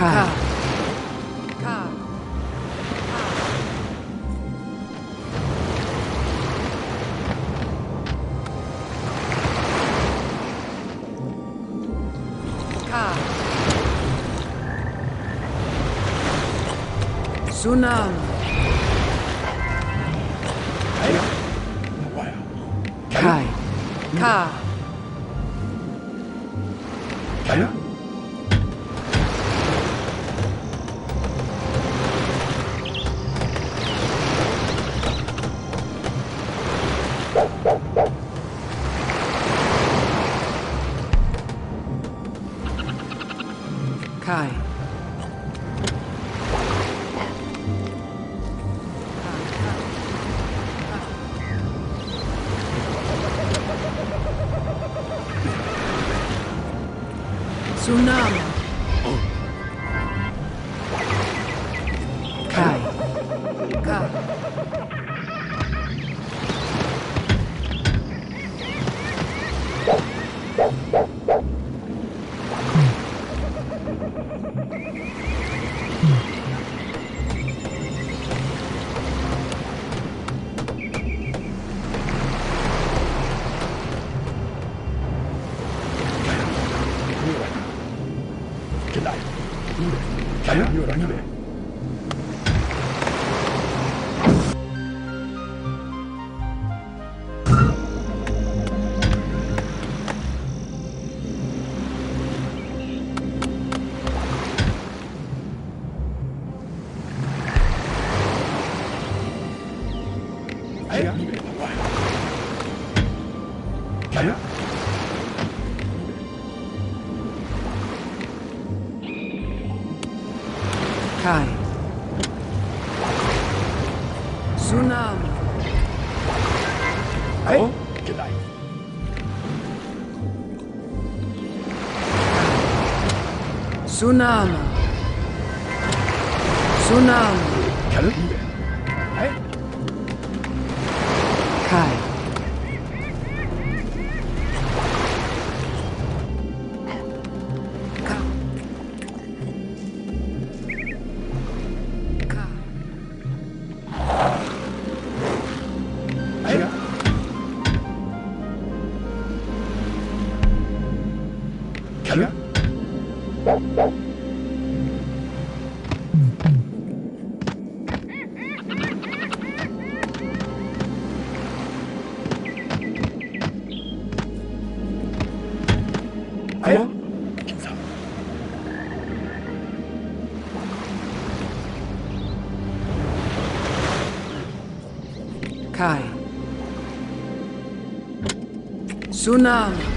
Ka. Ka. Ka. Ka. Tsunami. Kai. Kai. Ka. Tsunami. Tsunami. Tsunami. Tsunami.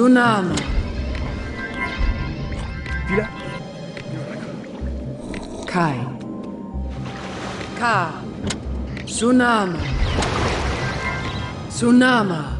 Tsunami. Di là. Kai. Ka. Tsunami. Tsunami.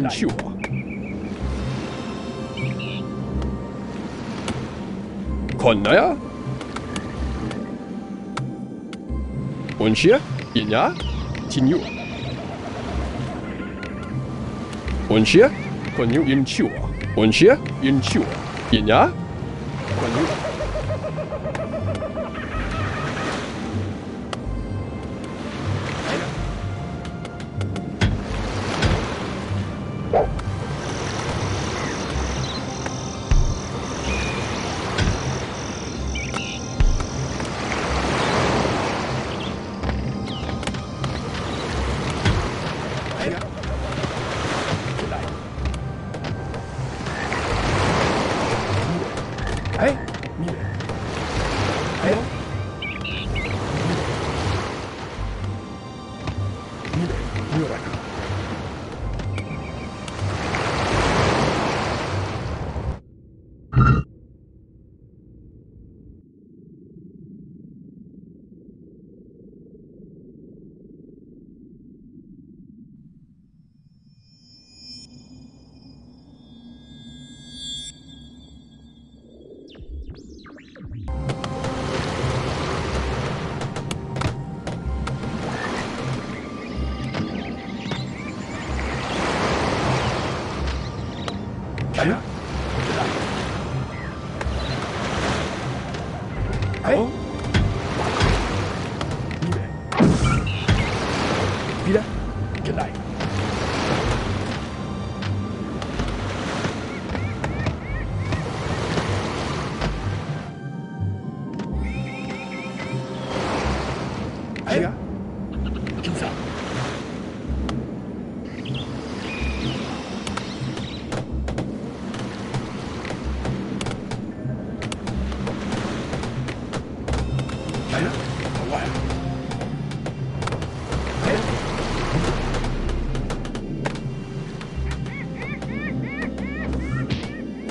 很쉬워 건너야? 온시야? 있냐? 진유 온시야? 건유 임치워 온시야? 임치워 있냐?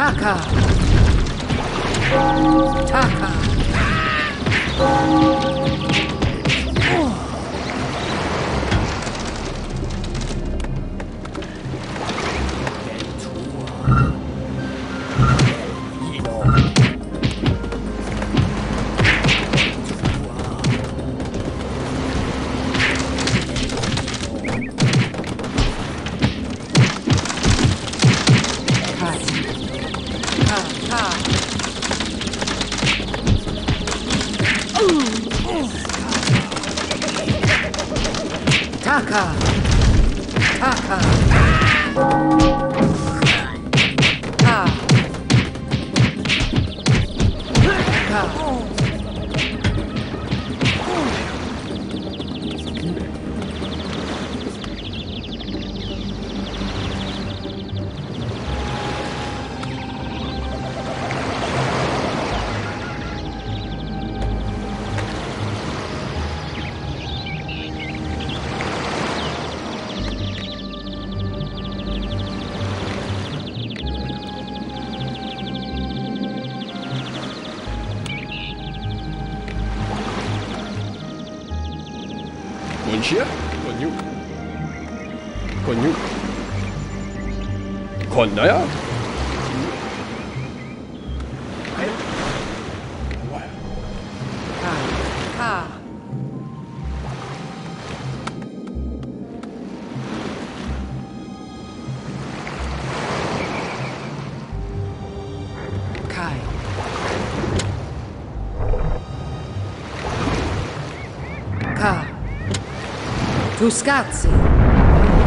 Taka. Taka. Oh. Naja. Tu scazzi.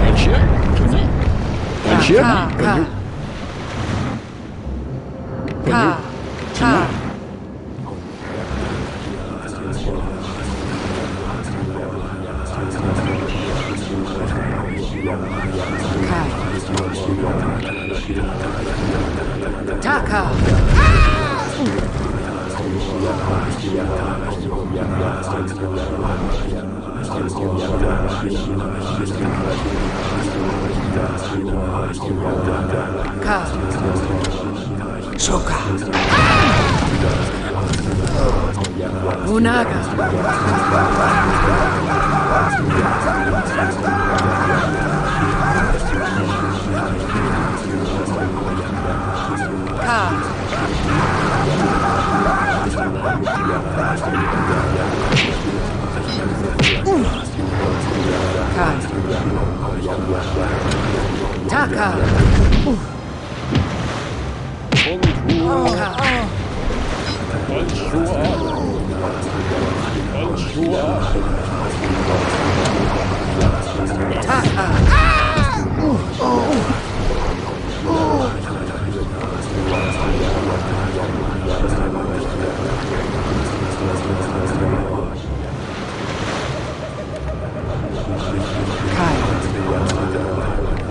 Vinci? Vinci? Vinci? when Nobunaga. K. U. K. Taka. U. K.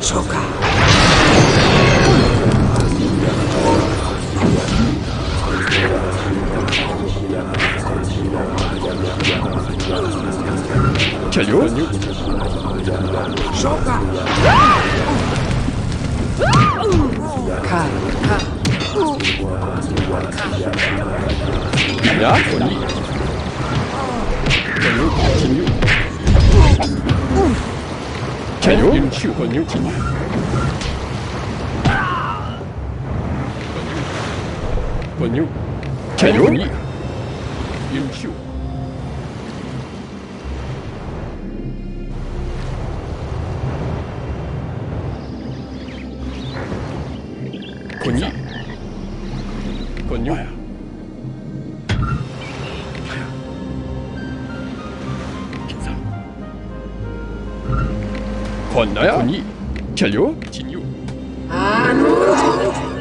Choca. Newton. When you can you in you. Can you? Can you? 건나야? 건이? 찰요? 진유? 아, 안 울어!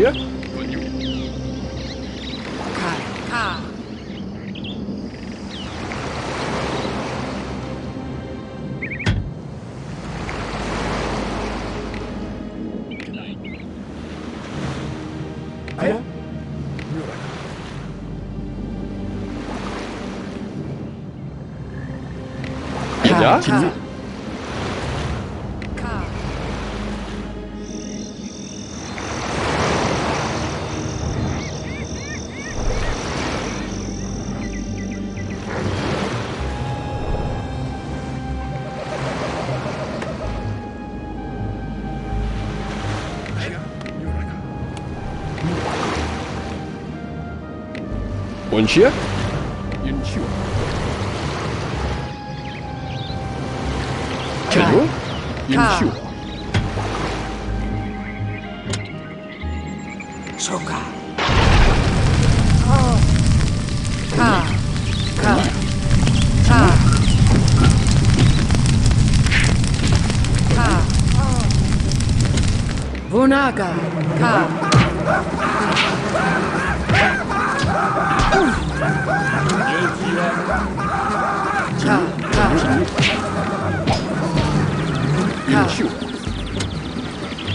끝이야? 가, 가. 진짜? Он че? Инчу. Чего? Инчу.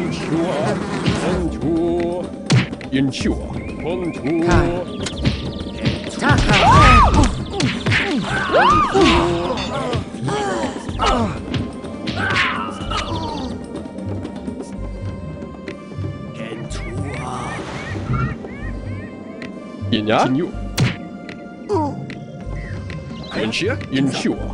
Ensure. Ensure. Ensure. Contour. Taka. Continue. Ensure. Ensure.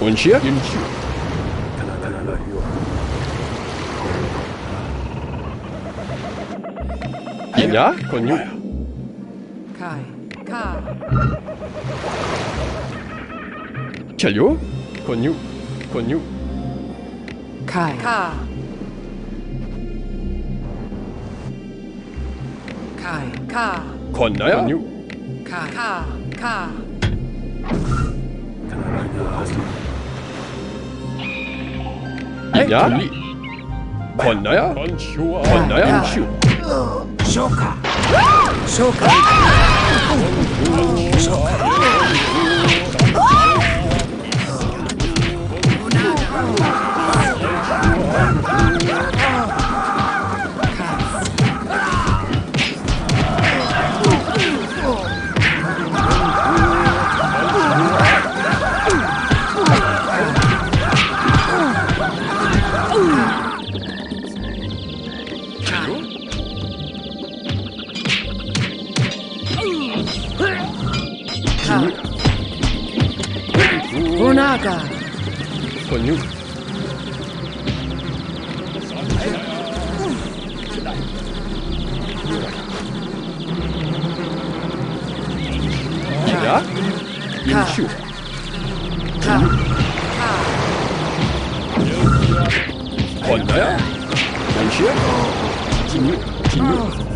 Гончар? Гончар. Я? Конюк. Calhou Konyu Konyu Kai Ka Kai Ka 건너요? 건유. 가, 가, 가. 이냐? 건너야? 건너야? 쇼카. 쇼카. 쇼카. Saga. Von you. Ja? Yimshu. Von daher? Manche? Jimmy? Jimmy?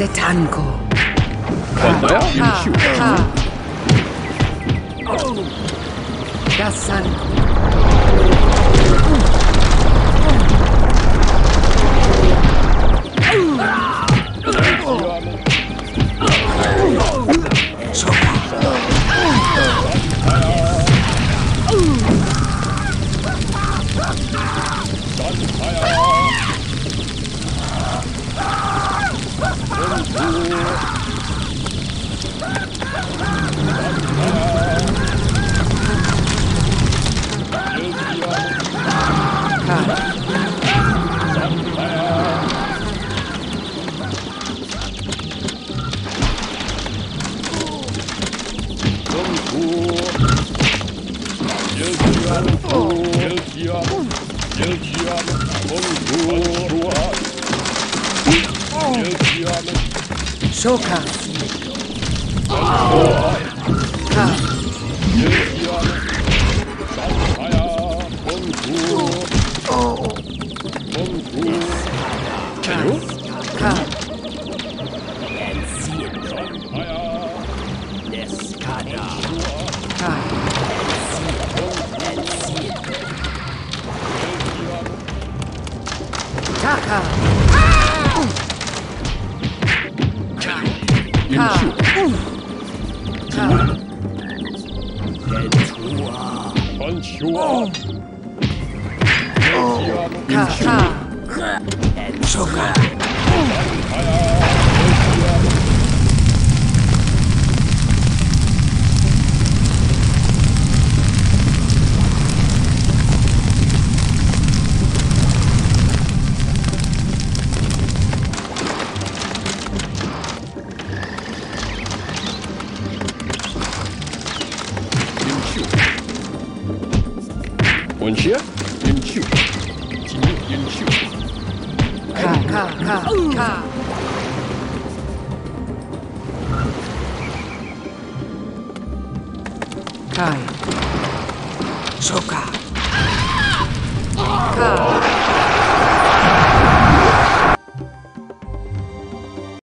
se tango. Gasan. 열기함 열기함은 공부와 좋아 열기함은 쇼카 가 열기함 you up. Ha ha. Sugar.